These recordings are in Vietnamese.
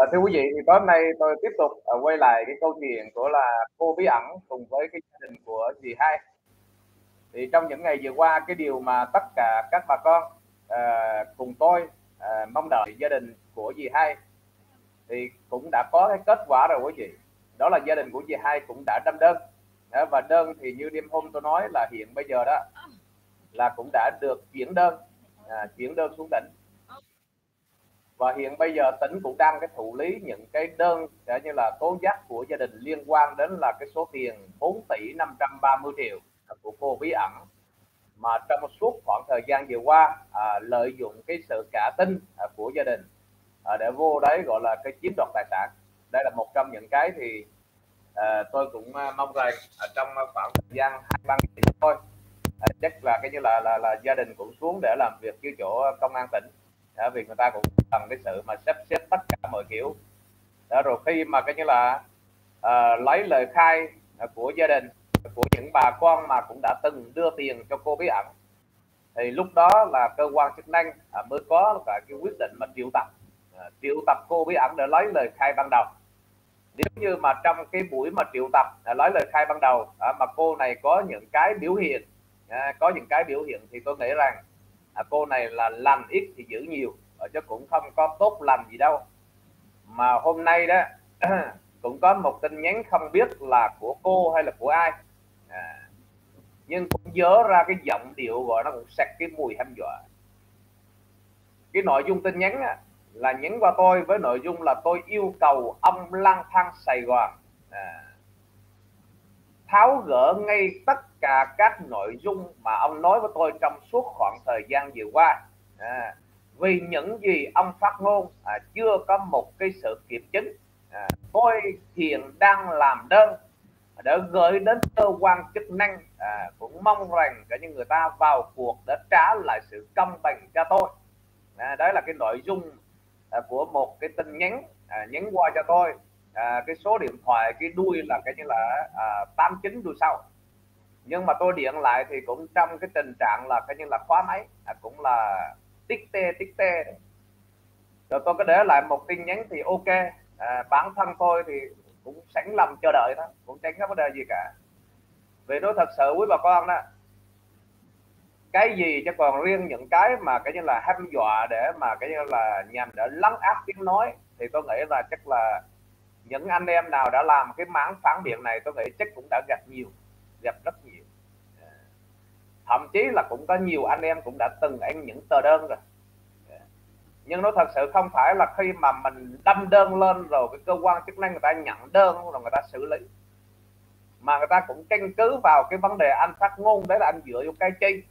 À, thưa quý vị, thì tối nay tôi tiếp tục à, quay lại cái câu chuyện của là cô bí ẩn cùng với cái gia đình của dì hai. Thì trong những ngày vừa qua, cái điều mà tất cả các bà con à, cùng tôi à, mong đợi gia đình của dì hai thì cũng đã có cái kết quả rồi quý vị. Đó là gia đình của dì hai cũng đã đâm đơn. Đó, và đơn thì như đêm hôm tôi nói là hiện bây giờ đó là cũng đã được chuyển đơn, à, chuyển đơn xuống tỉnh và hiện bây giờ tỉnh cũng đang cái thụ lý những cái đơn để như là tố giác của gia đình liên quan đến là cái số tiền 4 tỷ 530 triệu của cô bí ẩn. Mà trong suốt khoảng thời gian vừa qua à, lợi dụng cái sự cả tin à, của gia đình à, để vô đấy gọi là cái chiếm đoạt tài sản. Đây là một trong những cái thì à, tôi cũng à, mong rằng à, trong khoảng thời gian hai ba ngày thôi à, chắc là cái như là, là là gia đình cũng xuống để làm việc với chỗ công an tỉnh đó vì người ta cũng cần cái sự mà sắp xếp tất cả mọi kiểu. Đó, rồi khi mà cái như là uh, lấy lời khai của gia đình của những bà con mà cũng đã từng đưa tiền cho cô bí ẩn thì lúc đó là cơ quan chức năng à, mới có cả cái quyết định mà triệu tập à, triệu tập cô bí ẩn để lấy lời khai ban đầu. Nếu như mà trong cái buổi mà triệu tập à, lấy lời khai ban đầu à, mà cô này có những cái biểu hiện à, có những cái biểu hiện thì tôi nghĩ rằng à, cô này là làm ít thì giữ nhiều ở chứ cũng không có tốt lành gì đâu. Mà hôm nay đó cũng có một tin nhắn không biết là của cô hay là của ai. À, nhưng cũng nhớ ra cái giọng điệu gọi nó cũng sạch cái mùi hăm dọa. Cái nội dung tin nhắn á, là nhắn qua tôi với nội dung là tôi yêu cầu ông lang thang Sài Gòn. À, tháo gỡ ngay tất cả các nội dung mà ông nói với tôi trong suốt khoảng thời gian vừa qua. À, vì những gì ông phát ngôn à, chưa có một cái sự kiểm chứng. À, tôi hiện đang làm đơn để gửi đến cơ quan chức năng à, cũng mong rằng cả những người ta vào cuộc để trả lại sự công bằng cho tôi. À, đấy là cái nội dung à, của một cái tin nhắn à, nhắn qua cho tôi. À, cái số điện thoại cái đuôi là cái như là à, 89 đuôi sau nhưng mà tôi điện lại thì cũng trong cái tình trạng là cái như là khóa máy à, cũng là tích tê tích tê rồi tôi có để lại một tin nhắn thì ok à, bản thân tôi thì cũng sẵn lòng chờ đợi đó cũng tránh các vấn đề gì cả. Vì nói thật sự quý bà con đó cái gì chứ còn riêng những cái mà cái như là hăm dọa để mà cái như là nhằm để lắng áp tiếng nói thì tôi nghĩ là chắc là những anh em nào đã làm cái mảng phản biện này tôi nghĩ chắc cũng đã gặp nhiều gặp rất nhiều thậm chí là cũng có nhiều anh em cũng đã từng ăn những tờ đơn rồi. Nhưng nó thật sự không phải là khi mà mình đâm đơn lên rồi cái cơ quan chức năng người ta nhận đơn rồi người ta xử lý. Mà người ta cũng căn cứ vào cái vấn đề anh phát ngôn đấy là anh dựa vô cái chi.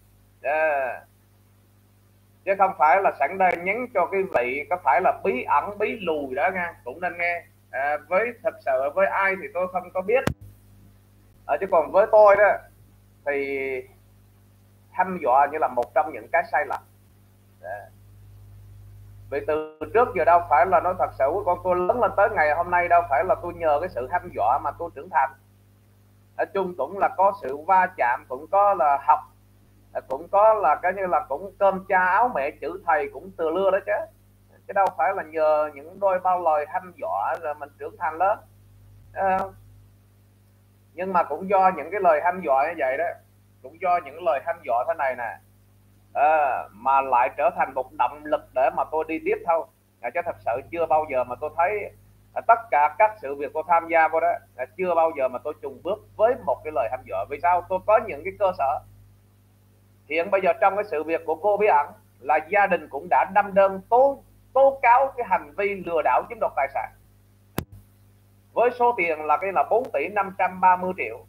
Chứ không phải là sẵn đây nhắn cho cái vị có phải là bí ẩn bí lùi đó nha cũng nên nghe. À, với thật sự với ai thì tôi không có biết. À, chứ còn với tôi đó thì thăm dọa như là một trong những cái sai lầm. Dạ. Vì từ trước giờ đâu phải là nói thật sự con tôi lớn lên tới ngày hôm nay đâu phải là tôi nhờ cái sự hăm dọa mà tôi trưởng thành. Ở chung cũng là có sự va chạm cũng có là học cũng có là cái như là cũng cơm cha áo mẹ chữ thầy cũng từ lưa đó chứ. Chứ đâu phải là nhờ những đôi bao lời hăm dọa rồi mình trưởng thành lớn. À, nhưng mà cũng do những cái lời hăm dọa như vậy đó cũng do những lời hăm dọa thế này nè. À, mà lại trở thành một động lực để mà tôi đi tiếp thôi. À, chứ thật sự chưa bao giờ mà tôi thấy à, tất cả các sự việc tôi tham gia vào đó à, chưa bao giờ mà tôi trùng bước với một cái lời hăm dọa. Vì sao? Tôi có những cái cơ sở. Hiện bây giờ trong cái sự việc của cô bí ẩn là gia đình cũng đã đâm đơn tố tố cáo cái hành vi lừa đảo chiếm đoạt tài sản. Với số tiền là cái là 4 tỷ 530 triệu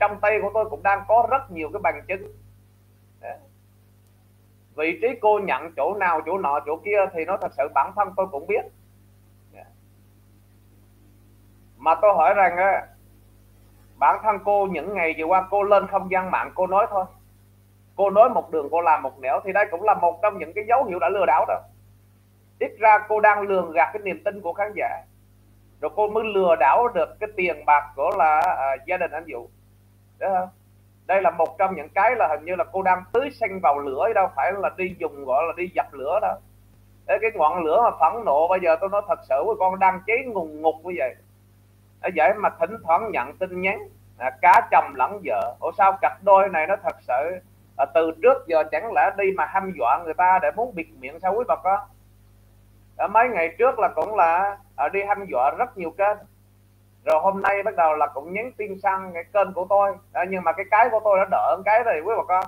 trong tay của tôi cũng đang có rất nhiều cái bằng chứng. Vị trí cô nhận chỗ nào chỗ nọ chỗ kia thì nó thật sự bản thân tôi cũng biết. Mà tôi hỏi rằng bản thân cô những ngày vừa qua cô lên không gian mạng cô nói thôi. Cô nói một đường cô làm một nẻo thì đây cũng là một trong những cái dấu hiệu đã lừa đảo đó ít ra cô đang lường gạt cái niềm tin của khán giả rồi cô mới lừa đảo được cái tiền bạc của là uh, gia đình anh Vũ. Ờ, đây là một trong những cái là hình như là cô đang tưới xanh vào lửa đâu phải là đi dùng gọi là đi dập lửa đó. Để cái ngọn lửa mà phẫn nộ bây giờ tôi nói thật sự với con đang cháy ngùng ngục như vậy. Để vậy mà thỉnh thoảng nhận tin nhắn à, cá chồng lẫn vợ. Ủa sao cặp đôi này nó thật sự à, từ trước giờ chẳng lẽ đi mà hăm dọa người ta để muốn bịt miệng sao quý bà con? À, mấy ngày trước là cũng là à, đi hăm dọa rất nhiều kênh rồi hôm nay bắt đầu là cũng nhắn tin sang cái kênh của tôi. À, nhưng mà cái cái của tôi đã đỡ cái rồi quý bà con.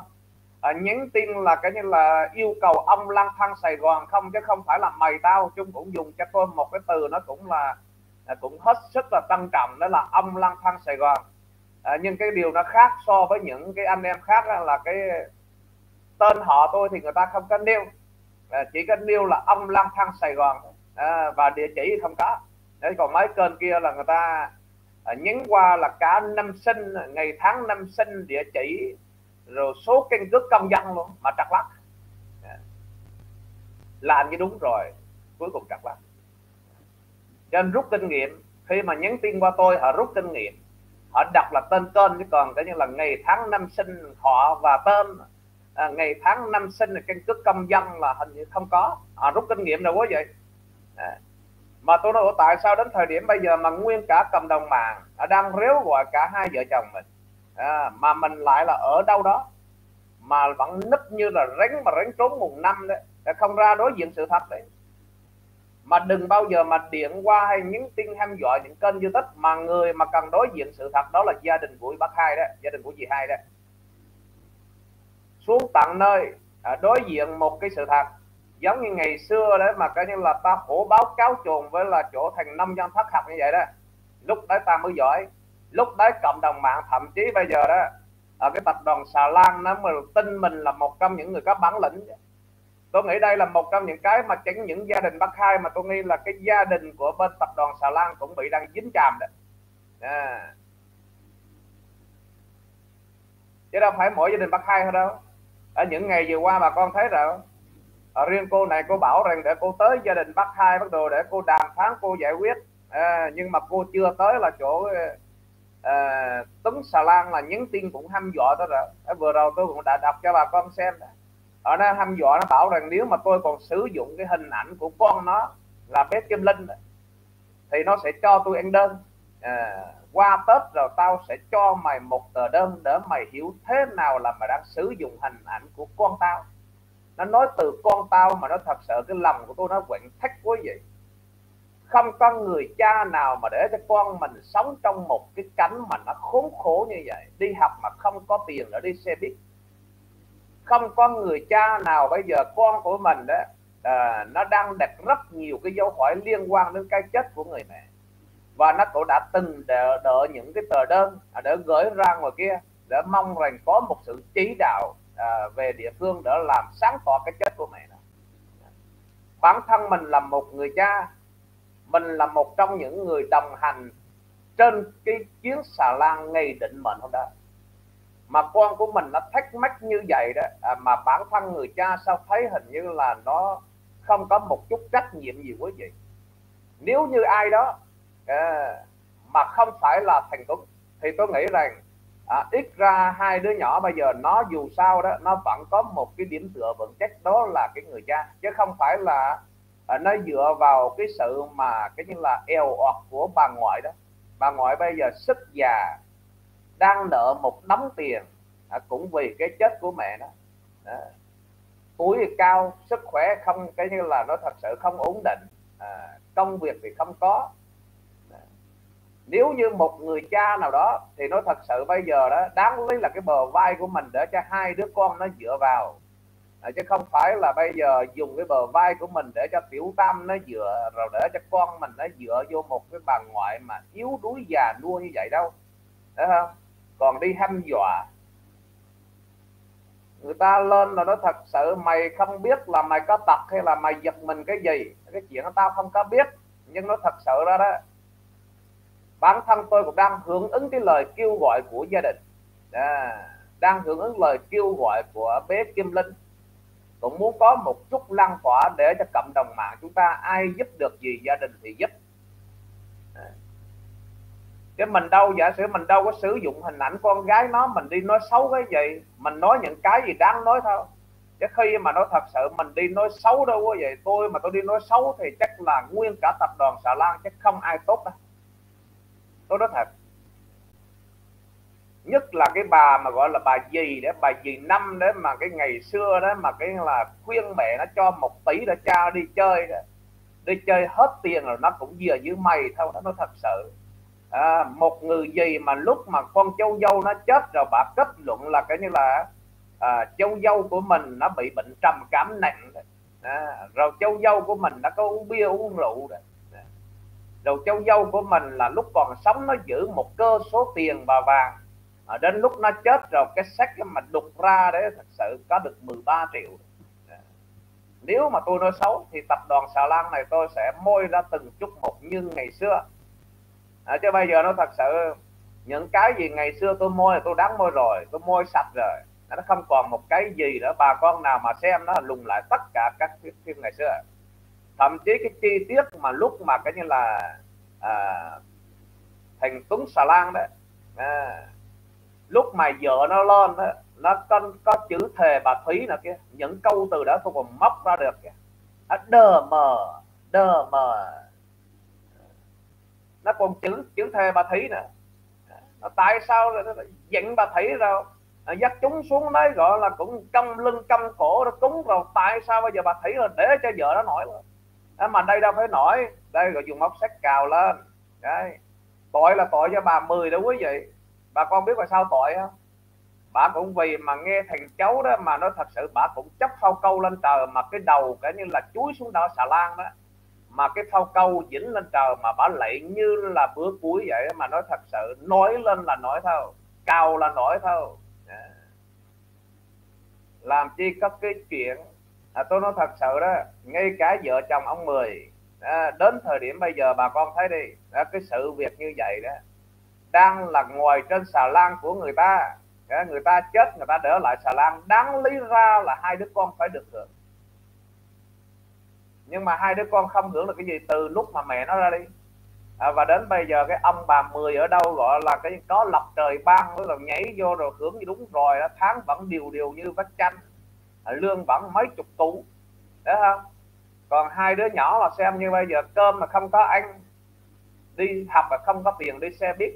À, nhắn tin là cái như là yêu cầu ông lang thang Sài Gòn không chứ không phải là mày tao. Chung cũng dùng cho tôi một cái từ nó cũng là à, cũng hết sức là trân trọng đó là ông lang thang Sài Gòn. À, nhưng cái điều nó khác so với những cái anh em khác là cái tên họ tôi thì người ta không có nêu. À, chỉ có nêu là ông lang thang Sài Gòn. À, và địa chỉ không có đấy còn mấy kênh kia là người ta à, nhấn qua là cả năm sinh ngày tháng năm sinh địa chỉ rồi số căn cước công dân luôn mà trật lắc. Dạ. Làm như đúng rồi cuối cùng trật lắc. Cho nên rút kinh nghiệm khi mà nhắn tin qua tôi họ rút kinh nghiệm. Họ đọc là tên tên chứ còn cái như là ngày tháng năm sinh họ và tên à, ngày tháng năm sinh là căn cước công dân là hình như không có. Họ rút kinh nghiệm rồi quá vậy. À mà tôi nói tại sao đến thời điểm bây giờ mà nguyên cả cộng đồng mạng đang réo gọi cả hai vợ chồng mình? À, mà mình lại là ở đâu đó mà vẫn nấp như là rắn mà rắn trốn mùng năm đấy không ra đối diện sự thật đấy. Mà đừng bao giờ mà điện qua hay những tin ham dọa những kênh youtube mà người mà cần đối diện sự thật đó là gia đình của bác hai đó gia đình của chị hai đó. Xuống tận nơi à, đối diện một cái sự thật giống như ngày xưa đấy, mà coi như là ta hổ báo cáo chuồng với là chỗ thành nông dân thất học như vậy đó. Lúc đấy ta mới giỏi. Lúc đấy cộng đồng mạng thậm chí bây giờ đó, ở cái tập đoàn xà lan nó mà tin mình là một trong những người có bản lĩnh. Tôi nghĩ đây là một trong những cái mà chính những gia đình bác hai mà tôi nghĩ là cái gia đình của bên tập đoàn xà lan cũng bị đang dính chàm đấy à. chứ đâu phải mỗi gia đình bác hai thôi đâu. Ở những ngày vừa qua bà con thấy rồi à, riêng cô này cô bảo rằng để cô tới gia đình bác hai bắt đồ để cô đàm phán cô giải quyết. À, nhưng mà cô chưa tới là chỗ ờ, à, tấm xà lan là nhắn tin cũng hăm dọa tôi rồi. À, vừa rồi tôi cũng đã đọc cho bà con xem ở nó hăm dọa nó bảo rằng nếu mà tôi còn sử dụng cái hình ảnh của con nó là bé Kim Linh thì nó sẽ cho tôi ăn đơn. À, qua Tết rồi tao sẽ cho mày một tờ đơn để mày hiểu thế nào là mày đang sử dụng hình ảnh của con tao nó nói từ con tao mà nó thật sự cái lòng của tôi nó quặn thách quá vậy. Không có người cha nào mà để cho con mình sống trong một cái cảnh mà nó khốn khổ như vậy. Đi học mà không có tiền để đi xe buýt. Không có người cha nào bây giờ con của mình đó à, nó đang đặt rất nhiều cái dấu hỏi liên quan đến cái chết của người mẹ. Và nó cũng đã từng đợi, đợi những cái tờ đơn à, để gửi ra ngoài kia để mong rằng có một sự chỉ đạo à, về địa phương để làm sáng tỏ cái chết của mẹ đó. Bản thân mình là một người cha mình là một trong những người đồng hành trên cái chuyến xà lan ngày định mệnh hôm đó. Mà con của mình nó thách mắc như vậy đó à, mà bản thân người cha sao thấy hình như là nó không có một chút trách nhiệm gì quý vị nếu như ai đó à, mà không phải là thành công, thì tôi nghĩ rằng à, ít ra hai đứa nhỏ bây giờ nó dù sao đó nó vẫn có một cái điểm tựa vững chắc đó là cái người cha. Chứ không phải là à, nó dựa vào cái sự mà cái như là eo ọt của bà ngoại đó. Bà ngoại bây giờ sức già đang nợ một đống tiền à, cũng vì cái chết của mẹ nó đó. tuổi thì cao sức khỏe không cái như là nó thật sự không ổn định à, công việc thì không có nếu như một người cha nào đó thì nó thật sự bây giờ đó đáng lý là cái bờ vai của mình để cho hai đứa con nó dựa vào. À, chứ không phải là bây giờ dùng cái bờ vai của mình để cho tiểu tam nó dựa rồi để cho con mình nó dựa vô một cái bà ngoại mà yếu đuối già nua như vậy đâu. Đấy không? Còn đi hăm dọa. Người ta lên là nó thật sự mày không biết là mày có tật hay là mày giật mình cái gì. Cái chuyện tao không có biết. Nhưng nó thật sự ra đó bản thân tôi cũng đang hưởng ứng cái lời kêu gọi của gia đình. À, đang hưởng ứng lời kêu gọi của bé Kim Linh. Cũng muốn có một chút lan tỏa để cho cộng đồng mạng chúng ta ai giúp được gì gia đình thì giúp. À. chứ mình đâu giả sử mình đâu có sử dụng hình ảnh con gái nó mình đi nói xấu cái gì mình nói những cái gì đáng nói thôi. Chứ khi mà nói thật sự mình đi nói xấu đâu có vậy tôi mà tôi đi nói xấu thì chắc là nguyên cả tập đoàn xà lan chắc không ai tốt đâu tôi nói thật nhất là cái bà mà gọi là bà gì đấy bà gì năm đấy mà cái ngày xưa đó mà cái là khuyên mẹ nó cho một tỷ để cha đi chơi đó. Đi chơi hết tiền rồi nó cũng vừa dưới mày thôi đó nó thật sự. À, một người gì mà lúc mà con châu dâu nó chết rồi bà kết luận là cái như là à, châu dâu của mình nó bị bệnh trầm cảm nặng À, rồi châu dâu của mình nó có uống bia uống rượu rồi đầu châu dâu của mình là lúc còn sống nó giữ một cơ số tiền và vàng. À, đến lúc nó chết rồi cái sách mà đục ra đấy thật sự có được 13 triệu. Nếu mà tôi nói xấu thì tập đoàn xà lan này tôi sẽ môi ra từng chút một như ngày xưa. À, chứ bây giờ nó thật sự những cái gì ngày xưa tôi môi tôi đáng môi rồi tôi môi sạch rồi. Nó không còn một cái gì nữa bà con nào mà xem nó lùng lại tất cả các phim ngày xưa thậm chí cái chi tiết mà lúc mà cái như là à, thành tuấn xà lan đấy à, lúc mà vợ nó lên đó, nó có, có chữ thề bà thúy nè kia những câu từ đó tôi còn móc ra được kìa. Đờ mờ đờ mờ. Nó còn chữ chữ thề bà thúy nè. Nó tại sao nó bà thúy rồi dắt chúng xuống đấy gọi là cũng cong lưng cong cổ nó cúng rồi tại sao bây giờ bà thúy là để cho vợ nó nổi rồi? Thế mà đây đâu phải nổi. Đây rồi dùng móc sắt cào lên. Đấy. Tội là tội cho bà mười đó quý vị. Bà con biết là sao tội không? Bà cũng vì mà nghe thằng cháu đó mà nó thật sự bà cũng chấp phao câu lên trời mà cái đầu cả như là chuối xuống đó xà lan đó. Mà cái phao câu dính lên trời mà bà lạy như là bữa cuối vậy mà nói thật sự nói lên là nói thôi cao là nói thôi. Dạ. Làm chi có cái chuyện à, tôi nói thật sự đó ngay cả vợ chồng ông mười à, đến thời điểm bây giờ bà con thấy đi à, cái sự việc như vậy đó đang là ngồi trên xà lan của người ta à, người ta chết người ta đỡ lại xà lan đáng lý ra là hai đứa con phải được hưởng. Nhưng mà hai đứa con không hưởng được cái gì từ lúc mà mẹ nó ra đi. À, và đến bây giờ cái ông bà mười ở đâu gọi là cái có lập trời ban rồi nhảy vô rồi hưởng gì đúng rồi đó, tháng vẫn điều điều như vách chanh lương vẫn mấy chục củ đấy không? Còn hai đứa nhỏ là xem như bây giờ cơm mà không có ăn, đi học mà không có tiền đi xe buýt.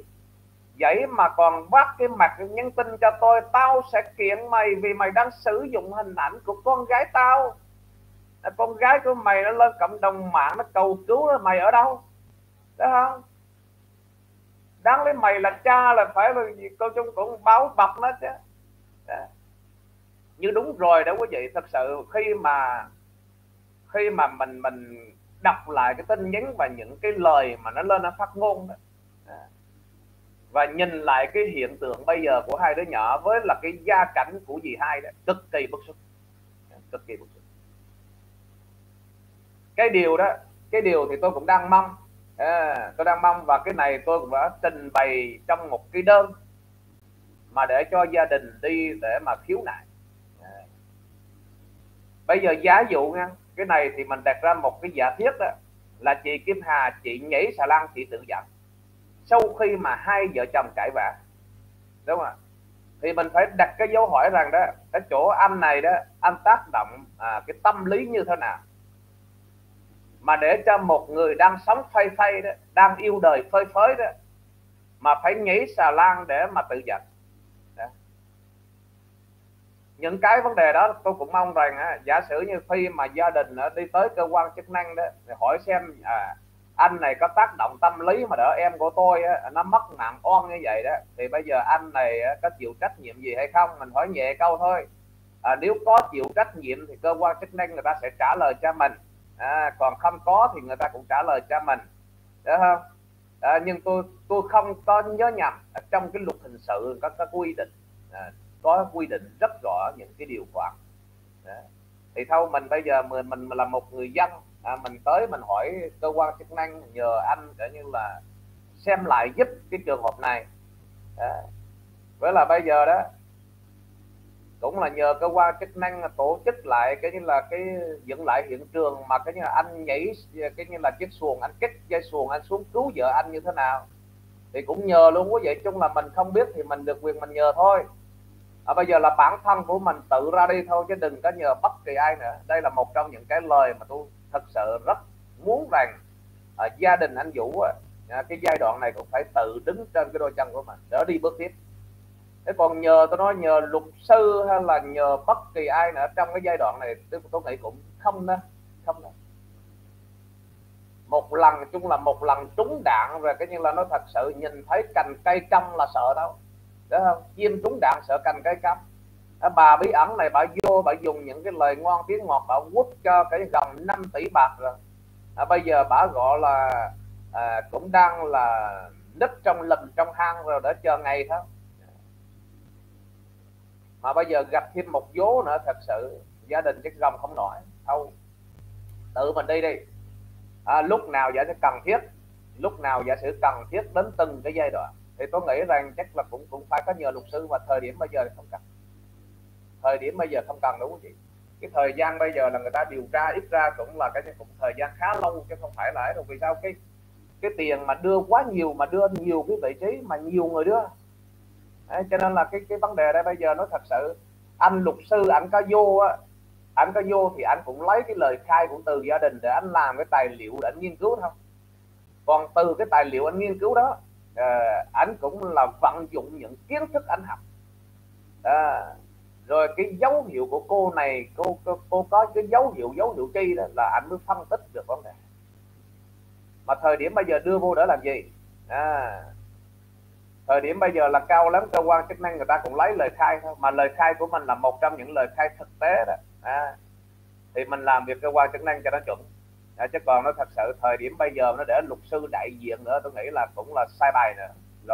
Vậy mà còn bắt cái mặt nhắn tin cho tôi tao sẽ kiện mày vì mày đang sử dụng hình ảnh của con gái tao. Con gái của mày nó lên cộng đồng mạng nó cầu cứu là mày ở đâu? Đó không? Đáng lấy mày là cha là phải là gì? Cô chung cũng báo bập nó chứ. Đó như đúng rồi đó quý vị thật sự khi mà khi mà mình mình đọc lại cái tin nhắn và những cái lời mà nó lên nó phát ngôn đó. À. Và nhìn lại cái hiện tượng bây giờ của hai đứa nhỏ với là cái gia cảnh của dì hai đó cực kỳ bức xúc. À, cực kỳ bức xúc. Cái điều đó cái điều thì tôi cũng đang mong. À, tôi đang mong và cái này tôi cũng đã trình bày trong một cái đơn mà để cho gia đình đi để mà khiếu nại bây giờ giá dụ nha cái này thì mình đặt ra một cái giả thiết đó là chị Kim Hà chị nhảy xà lan chị tự giận sau khi mà hai vợ chồng cãi vã đúng không ạ? Thì mình phải đặt cái dấu hỏi rằng đó cái chỗ anh này đó anh tác động à, cái tâm lý như thế nào? Mà để cho một người đang sống phay phay đó đang yêu đời phơi phới đó mà phải nhảy xà lan để mà tự giận những cái vấn đề đó tôi cũng mong rằng á, giả sử như khi mà gia đình đi tới cơ quan chức năng đó thì hỏi xem à, anh này có tác động tâm lý mà đỡ em của tôi á, nó mất nặng oan như vậy đó thì bây giờ anh này á, có chịu trách nhiệm gì hay không? Mình hỏi nhẹ câu thôi. À, nếu có chịu trách nhiệm thì cơ quan chức năng người ta sẽ trả lời cho mình. À, còn không có thì người ta cũng trả lời cho mình. Đó không? À, nhưng tôi tôi không có nhớ nhầm à, trong cái luật hình sự có, có quy định à, có quy định rất rõ những cái điều khoản. Đó. thì thôi mình bây giờ mình mình là một người dân. À, mình tới mình hỏi cơ quan chức năng nhờ anh kể như là xem lại giúp cái trường hợp này. À, với là bây giờ đó cũng là nhờ cơ quan chức năng tổ chức lại cái như là cái dựng lại hiện trường mà cái như là anh nhảy cái như là chiếc xuồng anh kích dây xuồng anh xuống cứu vợ anh như thế nào. Thì cũng nhờ luôn quý vị chung là mình không biết thì mình được quyền mình nhờ thôi à, bây giờ là bản thân của mình tự ra đi thôi chứ đừng có nhờ bất kỳ ai nữa. Đây là một trong những cái lời mà tôi thật sự rất muốn rằng à, gia đình anh Vũ à, cái giai đoạn này cũng phải tự đứng trên cái đôi chân của mình đỡ đi bước tiếp. Thế còn nhờ tôi nói nhờ luật sư hay là nhờ bất kỳ ai nữa trong cái giai đoạn này tôi, tôi nghĩ cũng không nữa không nữa một lần chung là một lần trúng đạn rồi cái như là nó thật sự nhìn thấy cành cây trong là sợ đâu đúng không chim trúng đạn sợ cành cây cắp. Ờ, bà bí ẩn này bà vô bà dùng những cái lời ngon tiếng ngọt bà quất cho cái gần 5 tỷ bạc rồi. À, bây giờ bà gọi là à, cũng đang là nứt trong lùm trong hang rồi để chờ ngày thôi. Mà bây giờ gặp thêm một vố nữa thật sự gia đình chắc gồng không nổi. Thôi tự mình đi đi. À, lúc nào giả sử cần thiết lúc nào giả sử cần thiết đến từng cái giai đoạn thì tôi nghĩ rằng chắc là cũng cũng phải có nhờ luật sư và thời điểm bây giờ thì không cần. Thời điểm bây giờ không cần đúng không chị cái thời gian bây giờ là người ta điều tra ít ra cũng là cái cũng thời gian khá lâu chứ không phải là ấy đâu. Vì sao? Cái cái tiền mà đưa quá nhiều mà đưa nhiều cái vị trí mà nhiều người đưa. Đấy, cho nên là cái cái vấn đề đây bây giờ nó thật sự anh luật sư anh có vô á anh có vô thì anh cũng lấy cái lời khai của từ gia đình để anh làm cái tài liệu để anh nghiên cứu thôi. Còn từ cái tài liệu anh nghiên cứu đó Ờ, anh cũng là vận dụng những kiến thức anh học. À, rồi cái dấu hiệu của cô này cô, cô cô có cái dấu hiệu dấu hiệu chi đó là anh mới phân tích được vấn đề. Mà thời điểm bây giờ đưa vô để làm gì? À, thời điểm bây giờ là cao lắm cơ quan chức năng người ta cũng lấy lời khai thôi mà lời khai của mình là một trong những lời khai thực tế đó. À, thì mình làm việc cơ quan chức năng cho nó chuẩn. Dạ, chứ còn nó thật sự thời điểm bây giờ nó để luật sư đại diện nữa, tôi nghĩ là cũng là sai bài nữa